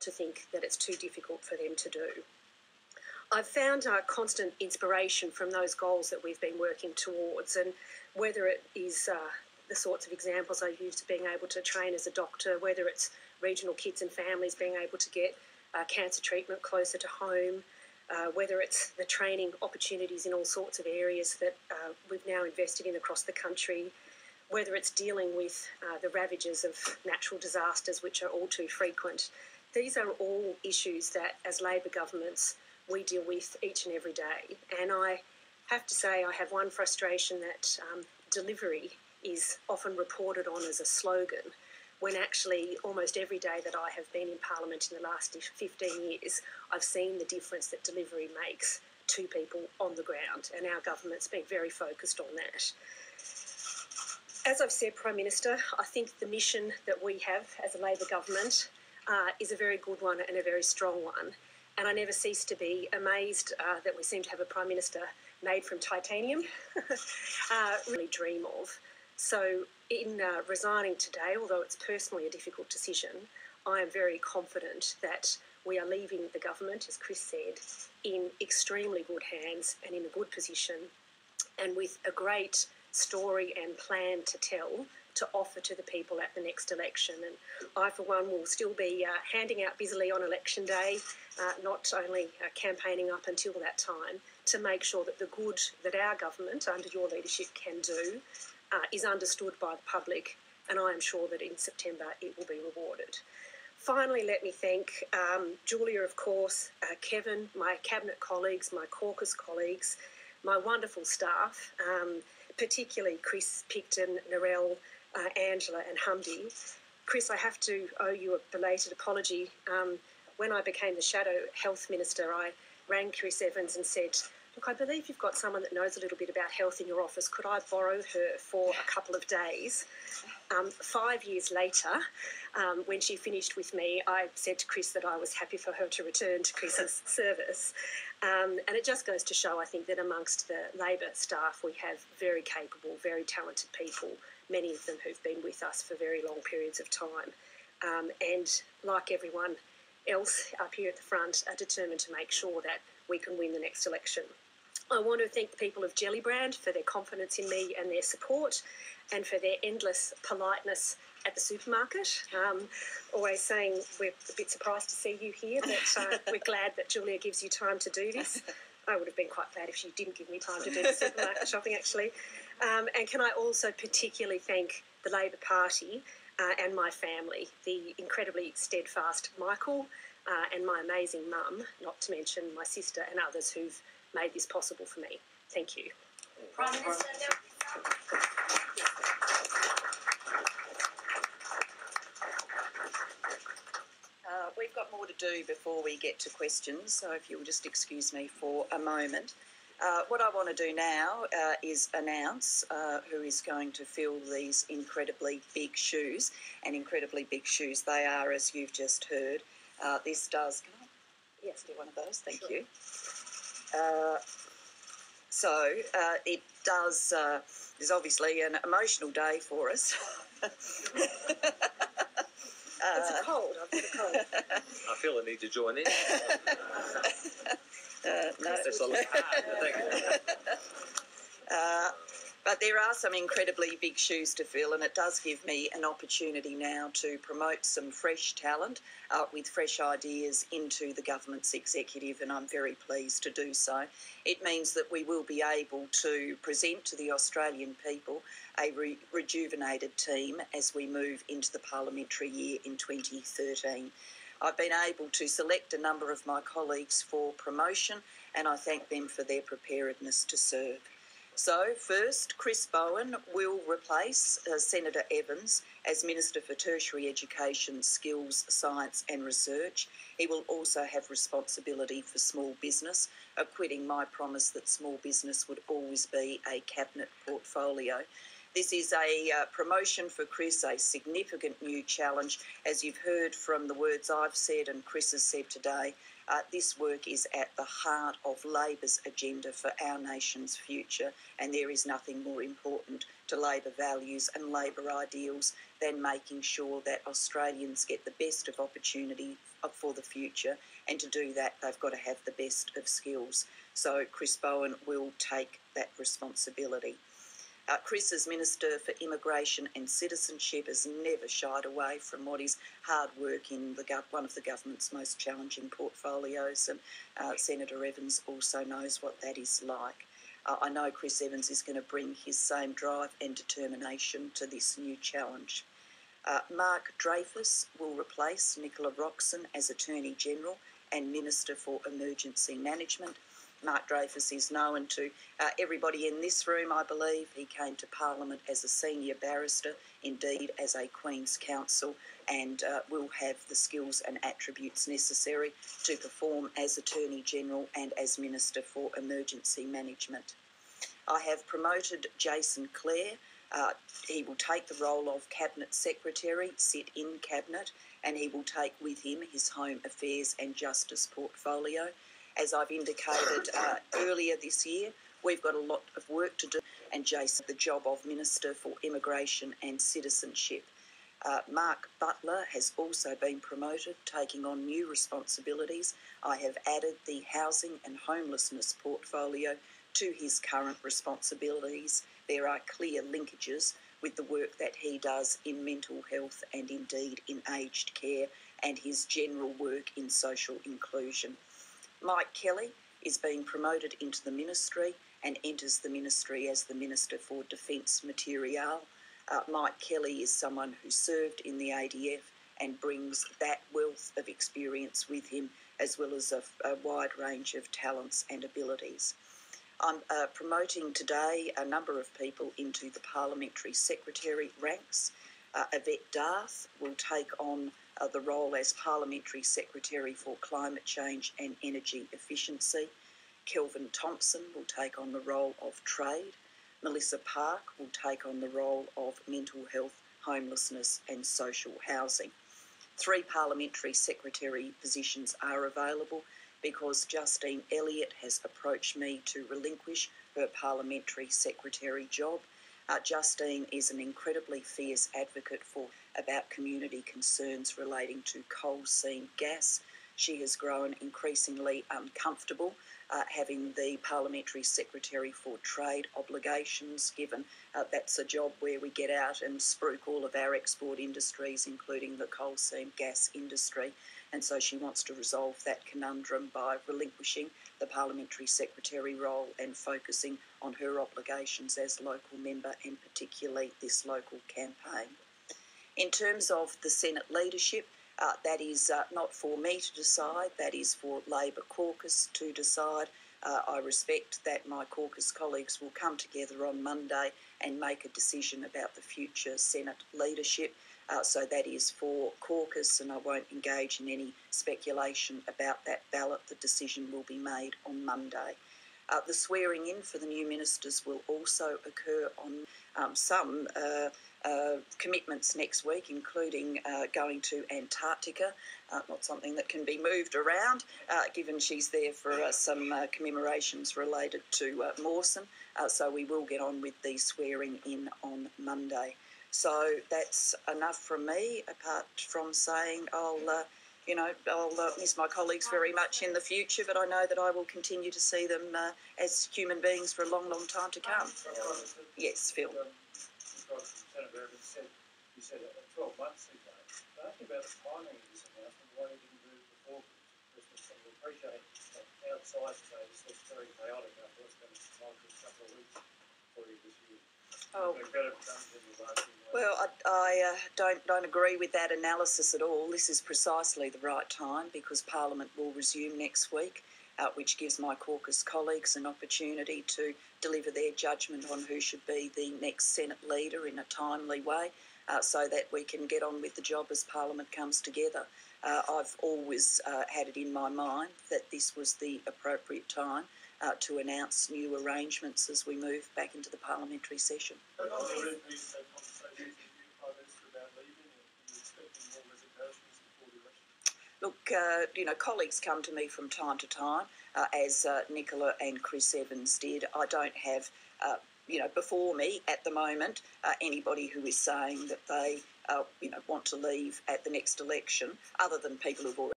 to think that it's too difficult for them to do. I've found constant inspiration from those goals that we've been working towards, and whether it is uh, the sorts of examples I've used being able to train as a doctor, whether it's regional kids and families being able to get uh, cancer treatment closer to home, uh, whether it's the training opportunities in all sorts of areas that uh, we've now invested in across the country, whether it's dealing with uh, the ravages of natural disasters, which are all too frequent. These are all issues that, as Labor governments, we deal with each and every day. And I have to say, I have one frustration that um, delivery is often reported on as a slogan, when actually almost every day that I have been in Parliament in the last 15 years, I've seen the difference that delivery makes to people on the ground, and our government's been very focused on that. As I've said, Prime Minister, I think the mission that we have as a Labor government uh, is a very good one and a very strong one. And I never cease to be amazed uh, that we seem to have a Prime Minister made from titanium. uh, really dream of. So, in uh, resigning today, although it's personally a difficult decision, I am very confident that we are leaving the government, as Chris said, in extremely good hands and in a good position, and with a great story and plan to tell to offer to the people at the next election. And I, for one, will still be uh, handing out busily on election day, uh, not only uh, campaigning up until that time, to make sure that the good that our government, under your leadership, can do uh, is understood by the public. And I am sure that in September it will be rewarded. Finally, let me thank um, Julia, of course, uh, Kevin, my cabinet colleagues, my caucus colleagues, my wonderful staff, um, particularly Chris Picton, Narelle, uh, Angela and Humdy. Chris, I have to owe you a belated apology. Um, when I became the Shadow Health Minister, I rang Chris Evans and said, Look, I believe you've got someone that knows a little bit about health in your office. Could I borrow her for a couple of days? Um, five years later, um, when she finished with me, I said to Chris that I was happy for her to return to Chris's service. Um, and it just goes to show, I think, that amongst the Labor staff, we have very capable, very talented people many of them who've been with us for very long periods of time. Um, and like everyone else up here at the front, are determined to make sure that we can win the next election. I want to thank the people of Gellibrand for their confidence in me and their support, and for their endless politeness at the supermarket. Um, always saying we're a bit surprised to see you here, but uh, we're glad that Julia gives you time to do this. I would have been quite glad if she didn't give me time to do the supermarket shopping, actually. Um, and can I also particularly thank the Labor Party uh, and my family, the incredibly steadfast Michael uh, and my amazing mum, not to mention my sister and others who've made this possible for me. Thank you. Prime Minister. Uh, we've got more to do before we get to questions, so if you'll just excuse me for a moment. Uh, what I want to do now uh, is announce uh, who is going to fill these incredibly big shoes, and incredibly big shoes they are, as you've just heard. Uh, this does. Can I? Yes, do one of those. Thank sure. you. Uh, so uh, it does. is obviously an emotional day for us. it's a cold. I've got a cold. I feel I need to join in. Uh, no. uh, but there are some incredibly big shoes to fill, and it does give me an opportunity now to promote some fresh talent uh, with fresh ideas into the government's executive, and I'm very pleased to do so. It means that we will be able to present to the Australian people a re- rejuvenated team as we move into the parliamentary year in 2013. I've been able to select a number of my colleagues for promotion and I thank them for their preparedness to serve. So, first, Chris Bowen will replace uh, Senator Evans as Minister for Tertiary Education, Skills, Science and Research. He will also have responsibility for small business, acquitting my promise that small business would always be a cabinet portfolio. This is a uh, promotion for Chris, a significant new challenge. As you've heard from the words I've said and Chris has said today, uh, this work is at the heart of Labor's agenda for our nation's future, and there is nothing more important to Labor values and Labor ideals than making sure that Australians get the best of opportunity for the future. And to do that, they've got to have the best of skills. So Chris Bowen will take that responsibility. Uh, Chris, as Minister for Immigration and Citizenship, has never shied away from what is hard work in the gov- one of the government's most challenging portfolios, and uh, Senator Evans also knows what that is like. Uh, I know Chris Evans is going to bring his same drive and determination to this new challenge. Uh, Mark Dreyfus will replace Nicola Roxon as Attorney General and Minister for Emergency Management Mark Dreyfus is known to uh, everybody in this room, I believe. He came to Parliament as a senior barrister, indeed as a Queen's Counsel, and uh, will have the skills and attributes necessary to perform as Attorney General and as Minister for Emergency Management. I have promoted Jason Clare. Uh, he will take the role of Cabinet Secretary, sit in Cabinet, and he will take with him his Home Affairs and Justice portfolio as I've indicated uh, earlier this year, we've got a lot of work to do, and Jason, the job of Minister for Immigration and Citizenship. Uh, Mark Butler has also been promoted, taking on new responsibilities. I have added the housing and homelessness portfolio to his current responsibilities. There are clear linkages with the work that he does in mental health and indeed in aged care and his general work in social inclusion. Mike Kelly is being promoted into the ministry and enters the ministry as the Minister for Defence Materiel. Uh, Mike Kelly is someone who served in the ADF and brings that wealth of experience with him, as well as a, a wide range of talents and abilities. I'm uh, promoting today a number of people into the Parliamentary Secretary ranks. Uh, Yvette D'Ath will take on uh, the role as Parliamentary Secretary for Climate Change and Energy Efficiency. Kelvin Thomson will take on the role of Trade. Melissa Park will take on the role of Mental Health, Homelessness and Social Housing. Three Parliamentary Secretary positions are available because Justine Elliott has approached me to relinquish her Parliamentary Secretary job. Uh, Justine is an incredibly fierce advocate for about community concerns relating to coal seam gas. She has grown increasingly uncomfortable uh, having the Parliamentary Secretary for Trade obligations, given uh, that's a job where we get out and spruik all of our export industries, including the coal seam gas industry. And so she wants to resolve that conundrum by relinquishing the Parliamentary Secretary role and focusing on her obligations as local member and particularly this local campaign. In terms of the Senate leadership, uh, that is uh, not for me to decide, that is for Labor caucus to decide. Uh, I respect that my caucus colleagues will come together on Monday and make a decision about the future Senate leadership. Uh, so that is for caucus, and I won't engage in any speculation about that ballot. The decision will be made on Monday. Uh, the swearing in for the new ministers will also occur on um, some uh, uh, commitments next week, including uh, going to Antarctica. Uh, not something that can be moved around, uh, given she's there for uh, some commemorations related to Mawson. so we will get on with the swearing in on Monday. So that's enough from me, apart from saying I'll you know, I'll uh, miss my colleagues very much in the future, but I know that I will continue to see them uh, as human beings for a long, long time to come. Yes, Phil. Senator Evans said, you said it 12 months ago. But asking about the timing of this announcement, why you didn't do it before Christmas, and we appreciate that outside today this looks very chaotic. I thought it's going to take a couple of weeks for you this year. Oh. Well, well, I, I uh, don't don't agree with that analysis at all. This is precisely the right time because Parliament will resume next week uh, which gives my caucus colleagues an opportunity to deliver their judgment on who should be the next Senate leader in a timely way. Uh, so that we can get on with the job as Parliament comes together. Uh, I've always uh, had it in my mind that this was the appropriate time uh, to announce new arrangements as we move back into the parliamentary session. Look, uh, you know, colleagues come to me from time to time, uh, as uh, Nicola and Chris Evans did. I don't have uh, you know, before me at the moment, uh, anybody who is saying that they, uh, you know, want to leave at the next election, other than people who've already